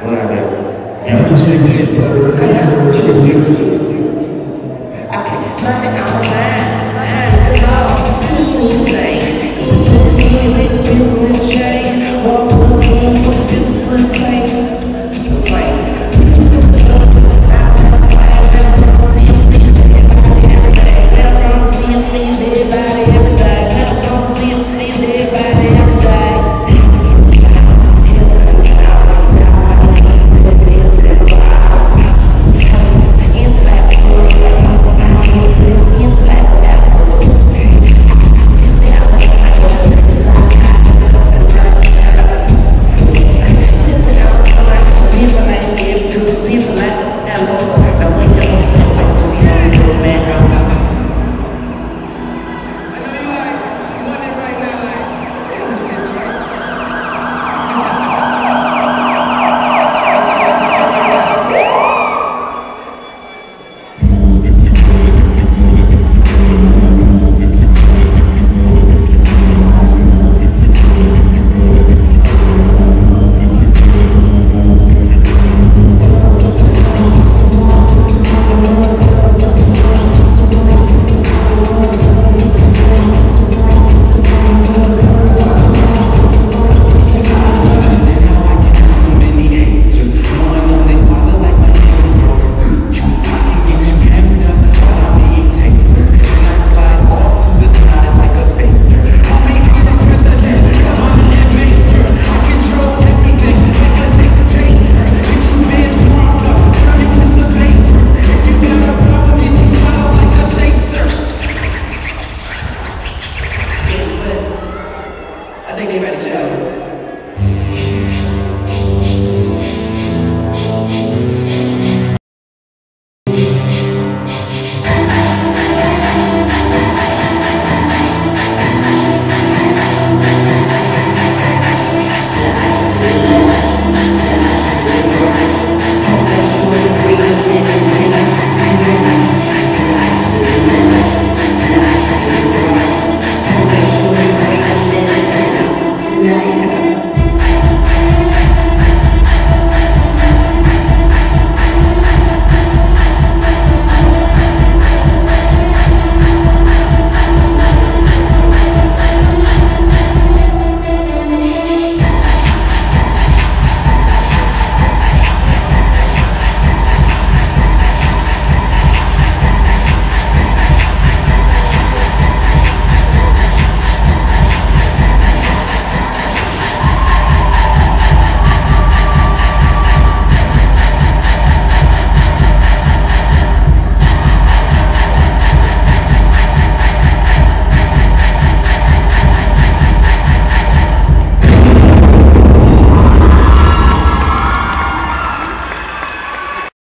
Help us maintain proper commerce with you. Okay, try it out. Try it out. Try it out. think they ready to go.